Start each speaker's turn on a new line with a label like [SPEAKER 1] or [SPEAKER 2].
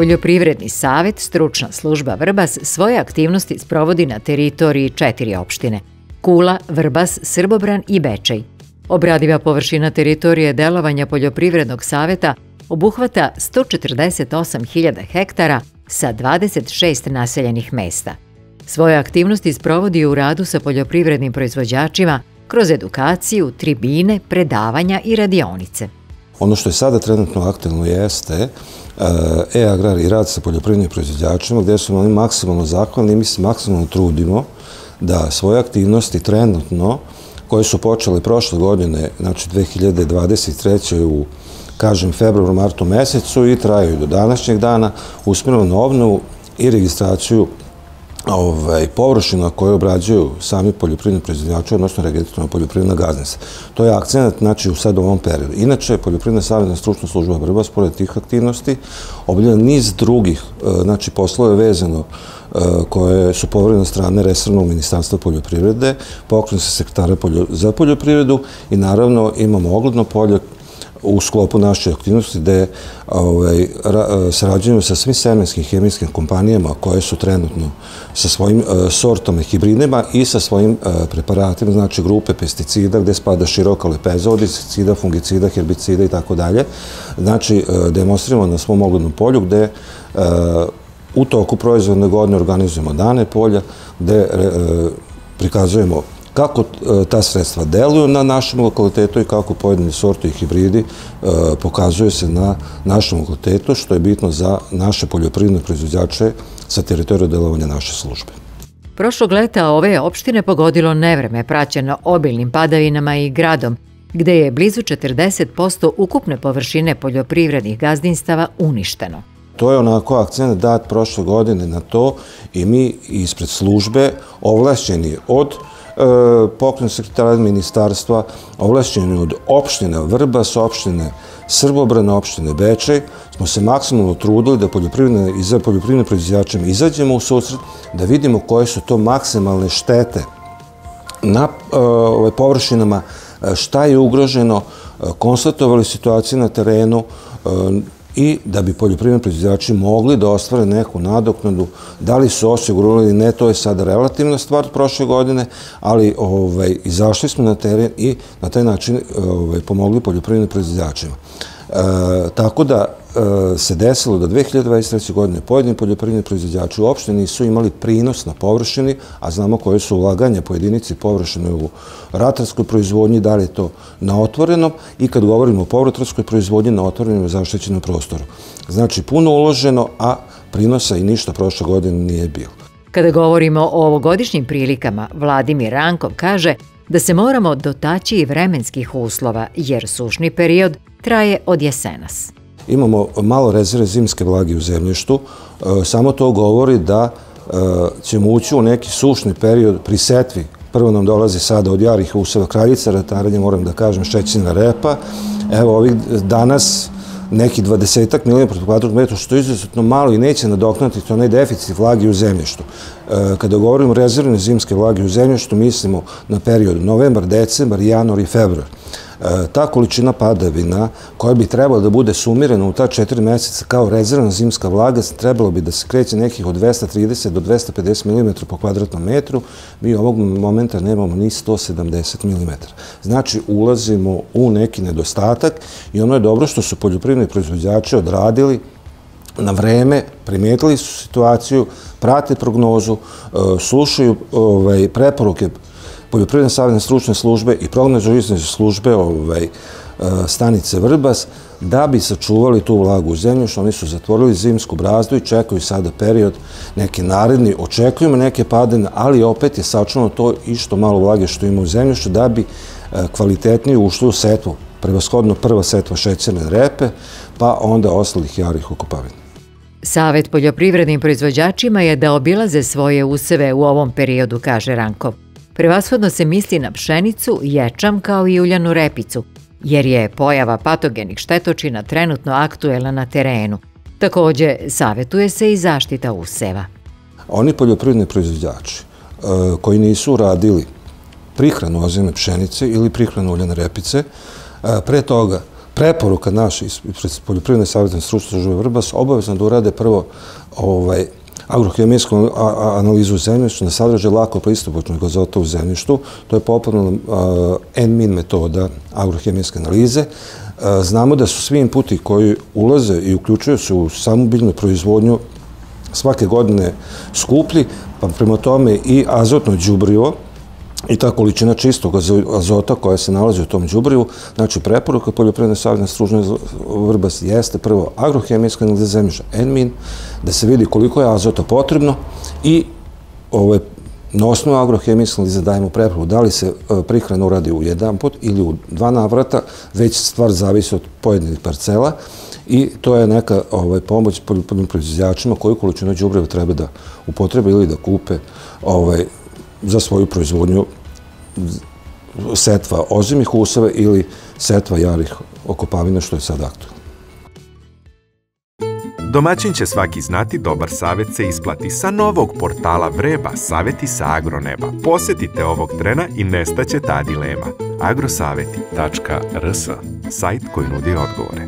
[SPEAKER 1] Poljoprivredni savet, stručna služba Vrbas, svoje aktivnosti sprovodi na teritoriji četiri opštine – Kula, Vrbas, Srbobran i Bečej. Obradiva površina teritorije delovanja Poljoprivrednog saveta obuhvata 148.000 hektara sa 26 naseljenih mesta. Svoje aktivnosti sprovodi u radu sa poljoprivrednim proizvođačima kroz edukaciju, tribine, predavanja i radionice.
[SPEAKER 2] Ono što je sada trenutno aktualno jeste e-agrar i rad sa poljoprivrednim proizvođačima gdje su oni maksimalno zahvalni i mi se maksimalno trudimo da svoje aktivnosti trenutno koje su počele prošle godine, znači 2023. u kažem, februaru, martu mesecu i traju do današnjeg dana, usmjereno na obnovu i registraciju ovaj, površina koje obrađuju sami poljoprivredni proizvodnjači, odnosno registrovna poljoprivredna gazdinstva. To je akcent, znači, u sad ovom periodu. Inače, poljoprivredna savjetna stručna služba Brba, spored tih aktivnosti, obljena niz drugih, e, znači, poslove vezano e, koje su povrljene strane Resrnog ministarstva poljoprivrede, pokrenje se sektara za poljoprivredu i naravno imamo ogledno polje u sklopu naše aktivnosti gde ovaj, sarađujemo sa svim semenskim hemijskim kompanijama koje su trenutno sa svojim uh, sortama i hibridima i sa svojim uh, preparatima, znači grupe pesticida gde spada široka lepeza od fungicida, herbicida i tako dalje. Znači, uh, demonstriramo na svom oglednom polju gde u toku proizvodne godine organizujemo dane polja, gde prikazujemo kako e, ta sredstva deluju na našem lokalitetu i kako pojedini sorti i hibridi e, pokazuju se na našem lokalitetu, što je bitno za naše poljoprivredne proizvodjače sa teritoriju delovanja naše službe.
[SPEAKER 1] Prošlog leta ove opštine pogodilo nevreme praćeno obilnim padavinama i gradom, gde je blizu 40% ukupne površine poljoprivrednih gazdinstava uništeno.
[SPEAKER 2] To je onako akcent dat prošle godine na to i mi ispred službe ovlašćeni od E, pokren sekretara ministarstva, ovlašćeni od opštine Vrbas, opštine Srbobrana, opštine Bečej, smo se maksimalno trudili da poljoprivredne, za poljoprivredne proizvodjačima izađemo u susret, da vidimo koje su to maksimalne štete na e, ovaj, površinama, e, šta je ugroženo, konstatovali situaciju na terenu, i da bi poljoprivredni proizvodjači mogli da ostvare neku nadoknadu, da li su osigurali ili ne, to je sada relativna stvar prošle godine, ali ovaj, izašli smo na teren i na taj način ovaj, pomogli poljoprivrednim proizvodjačima. E, tako da E, se desilo da 2023. godine pojedini poljoprivredni proizvodjači uopšte nisu imali prinos na površini, a znamo koje su ulaganja pojedinici površine u ratarskoj proizvodnji, da li je to na otvorenom i kad govorimo o povratarskoj proizvodnji na otvorenom i zaštićenom prostoru. Znači, puno uloženo, a prinosa i ništa prošle godine nije bilo.
[SPEAKER 1] Kada govorimo o ovogodišnjim prilikama, Vladimir Rankov kaže da se moramo dotaći i vremenskih uslova, jer sušni period traje od jesenas
[SPEAKER 2] imamo malo rezerve zimske vlage u zemljištu, e, samo to govori da e, ćemo ući u neki sušni period pri setvi. Prvo nam dolazi sada od jarih useva kraljica, rataranje, moram da kažem, šećina repa. Evo, ovih danas neki 20 milijuna protiv kvadratnog metra, što je izuzetno malo i neće nadoknati onaj deficit vlage u zemljištu. Kada govorimo o rezervne zimske vlage u zemljištu, mislimo na period novembar, decembar, januar i februar. E, ta količina padavina koja bi trebala da bude sumirana u ta četiri meseca kao rezervna zimska vlaga, trebalo bi da se kreće nekih od 230 do 250 mm po kvadratnom metru. Mi ovog momenta nemamo ni 170 mm. Znači, ulazimo u neki nedostatak i ono je dobro što su poljoprivredni proizvođači odradili na vreme, primijetili su situaciju, prate prognozu, e, slušaju ovaj, preporuke poljoprivredne savjetne stručne službe i prognozovisne službe ovaj, e, stanice Vrbas da bi sačuvali tu vlagu u zemlju, što oni su zatvorili zimsku brazdu i čekaju sada period neki naredni, očekujemo neke padene, ali opet je sačuvano to i što malo vlage što ima u zemlju, što da bi e, kvalitetnije ušli u setvu, prevashodno prva setva šećerne repe, pa onda ostalih jarih okupavina.
[SPEAKER 1] Savet poljoprivrednim proizvođačima je da obilaze svoje useve u ovom periodu, kaže Rankov. Prevashodno se misli na pšenicu, ječam kao i uljanu repicu, jer je pojava patogenih štetočina trenutno aktuelna na terenu. Takođe, savjetuje se i zaštita useva.
[SPEAKER 2] Oni poljoprivredni proizvođači e, koji nisu radili prihranu ozime pšenice ili prihranu uljane repice, e, pre toga preporuka naš iz Poljoprivredne savjetne stručne službe Vrbas obavezno da urade prvo ovaj, agrohemijsku analizu zemljišta na sadržaj lako pristupačnog azota u zemljištu. To je popularna NMIN metoda agrohemijske analize. Znamo da su svi inputi koji ulaze i uključuju se u samu biljnu proizvodnju svake godine skuplji, pa prema tome i azotno džubrivo, i ta količina čistog azota koja se nalazi u tom džubrivu, znači preporuka poljoprivredne savjetne stručne vrbas jeste prvo agrohemijska analiza zemljišta ENMIN, da se vidi koliko je azota potrebno i ovaj, na osnovu agrohemijske analize dajemo preporuku da li se e, prihrana uradi u jedan put ili u dva navrata, već stvar zavisi od pojedinih parcela i to je neka ovaj, pomoć poljoprivrednim proizvođačima koju količinu džubriva treba da upotrebe ili da kupe ovaj, za svoju proizvodnju setva ozimih useva ili setva jarih okopavina, što je sad aktualno.
[SPEAKER 3] Domaćin će svaki znati dobar savet se isplati sa novog portala Vreba Saveti sa Agroneba. Posetite ovog trena i nestaće ta dilema. agrosaveti.rs Sajt koji nudi odgovore.